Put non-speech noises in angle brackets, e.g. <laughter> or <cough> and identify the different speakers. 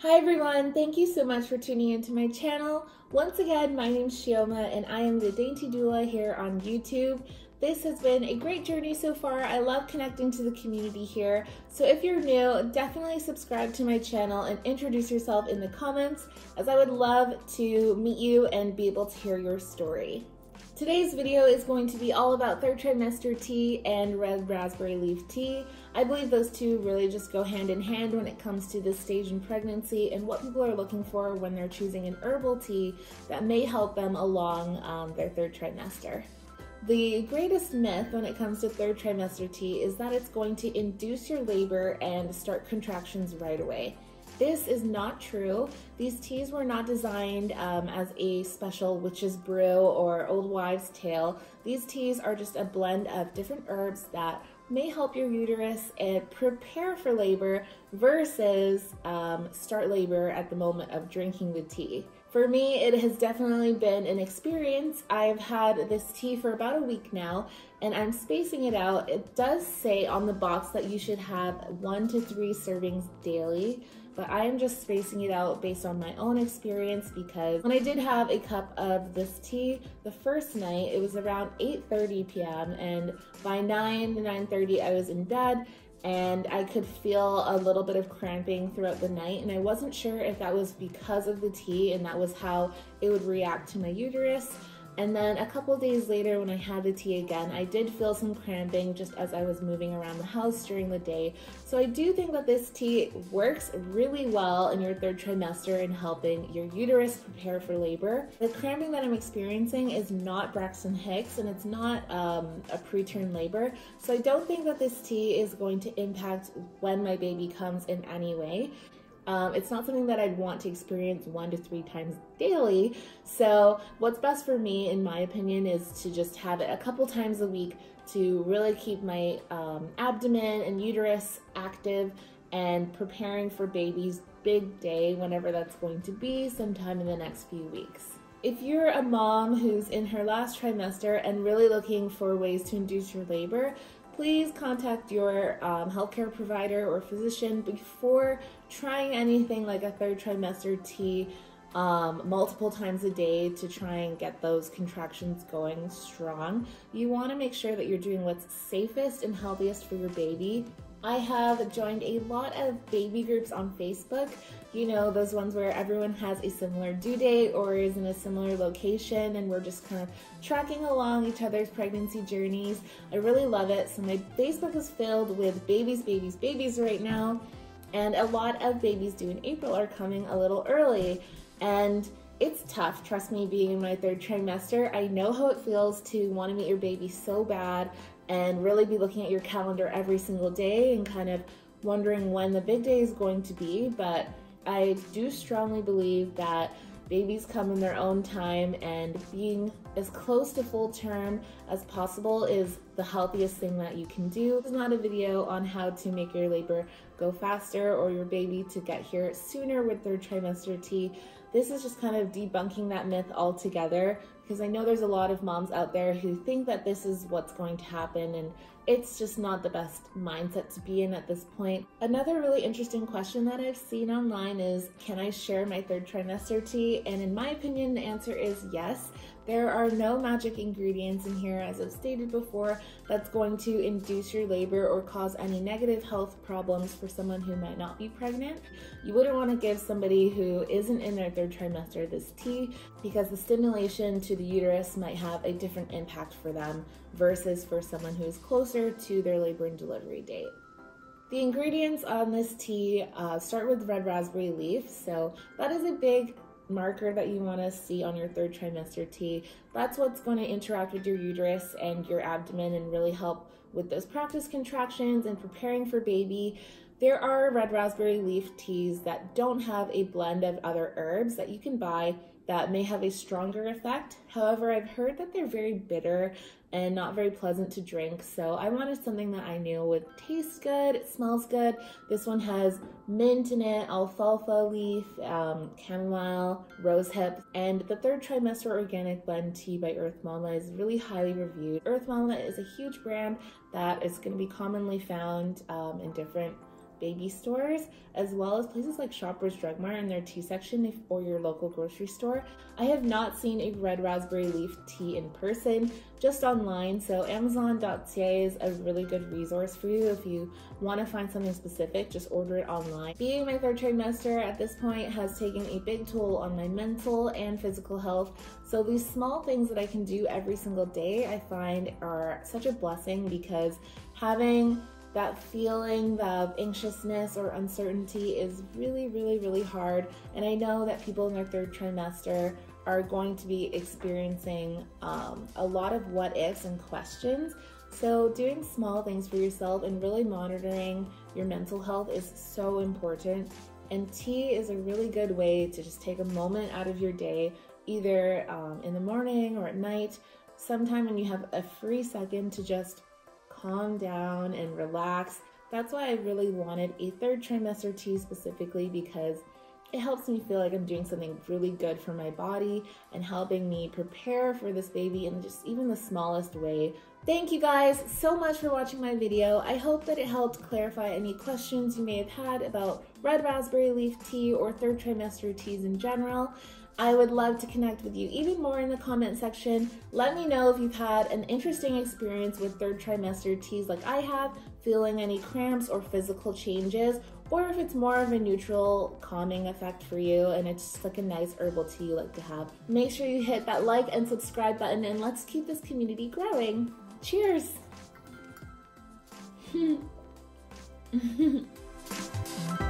Speaker 1: Hi everyone, thank you so much for tuning into my channel. Once again, my name is Shioma and I am the Dainty Doula here on YouTube. This has been a great journey so far. I love connecting to the community here. So if you're new, definitely subscribe to my channel and introduce yourself in the comments as I would love to meet you and be able to hear your story. Today's video is going to be all about third trimester tea and red raspberry leaf tea. I believe those two really just go hand in hand when it comes to this stage in pregnancy and what people are looking for when they're choosing an herbal tea that may help them along um, their third trimester. The greatest myth when it comes to third trimester tea is that it's going to induce your labor and start contractions right away. This is not true. These teas were not designed um, as a special witch's brew or old wives' tale. These teas are just a blend of different herbs that may help your uterus and prepare for labor versus um, start labor at the moment of drinking the tea. For me, it has definitely been an experience. I've had this tea for about a week now and I'm spacing it out. It does say on the box that you should have one to three servings daily but I am just spacing it out based on my own experience because when I did have a cup of this tea the first night, it was around 8.30 p.m. and by 9 to 9.30 I was in bed and I could feel a little bit of cramping throughout the night and I wasn't sure if that was because of the tea and that was how it would react to my uterus and then a couple days later, when I had the tea again, I did feel some cramping just as I was moving around the house during the day. So I do think that this tea works really well in your third trimester in helping your uterus prepare for labor. The cramping that I'm experiencing is not Braxton Hicks and it's not um, a preterm labor. So I don't think that this tea is going to impact when my baby comes in any way. Um, it's not something that I'd want to experience one to three times daily. So, what's best for me, in my opinion, is to just have it a couple times a week to really keep my um, abdomen and uterus active and preparing for baby's big day, whenever that's going to be, sometime in the next few weeks. If you're a mom who's in her last trimester and really looking for ways to induce your labor, please contact your um, healthcare provider or physician before trying anything like a third trimester tea um, multiple times a day to try and get those contractions going strong. You want to make sure that you're doing what's safest and healthiest for your baby. I have joined a lot of baby groups on Facebook. You know, those ones where everyone has a similar due date or is in a similar location and we're just kind of tracking along each other's pregnancy journeys. I really love it. So my Facebook is filled with babies, babies, babies right now. And a lot of babies due in April are coming a little early. And it's tough, trust me, being in my third trimester. I know how it feels to want to meet your baby so bad and really be looking at your calendar every single day and kind of wondering when the big day is going to be. But I do strongly believe that babies come in their own time and being as close to full term as possible is the healthiest thing that you can do. This is not a video on how to make your labor go faster or your baby to get here sooner with third trimester tea. This is just kind of debunking that myth altogether because I know there's a lot of moms out there who think that this is what's going to happen and it's just not the best mindset to be in at this point. Another really interesting question that I've seen online is can I share my third trimester tea? And in my opinion, the answer is yes. There are no magic ingredients in here, as I've stated before, that's going to induce your labor or cause any negative health problems for someone who might not be pregnant. You wouldn't want to give somebody who isn't in their third trimester this tea because the stimulation to the uterus might have a different impact for them versus for someone who is closer to their labor and delivery date. The ingredients on this tea uh, start with red raspberry leaf, so that is a big marker that you want to see on your third trimester tea. That's what's going to interact with your uterus and your abdomen and really help with those practice contractions and preparing for baby. There are red raspberry leaf teas that don't have a blend of other herbs that you can buy that may have a stronger effect. However, I've heard that they're very bitter and not very pleasant to drink. So I wanted something that I knew would taste good, it smells good. This one has mint in it, alfalfa leaf, um, chamomile, rosehip, and the third trimester organic blend tea by Earth Mama is really highly reviewed. Earth Mama is a huge brand that is going to be commonly found um, in different baby stores, as well as places like Shoppers Drug Mart in their tea section or your local grocery store. I have not seen a red raspberry leaf tea in person, just online. So Amazon.ca is a really good resource for you if you want to find something specific, just order it online. Being my third trimester at this point has taken a big toll on my mental and physical health. So these small things that I can do every single day, I find are such a blessing because having that feeling of anxiousness or uncertainty is really, really, really hard. And I know that people in their third trimester are going to be experiencing um, a lot of what ifs and questions. So, doing small things for yourself and really monitoring your mental health is so important. And tea is a really good way to just take a moment out of your day, either um, in the morning or at night, sometime when you have a free second to just calm down and relax. That's why I really wanted a third trimester tea specifically because it helps me feel like I'm doing something really good for my body and helping me prepare for this baby in just even the smallest way. Thank you guys so much for watching my video. I hope that it helped clarify any questions you may have had about red raspberry leaf tea or third trimester teas in general. I would love to connect with you even more in the comment section. Let me know if you've had an interesting experience with third trimester teas like I have, feeling any cramps or physical changes, or if it's more of a neutral calming effect for you and it's just like a nice herbal tea you like to have. Make sure you hit that like and subscribe button and let's keep this community growing. Cheers! <laughs> <laughs>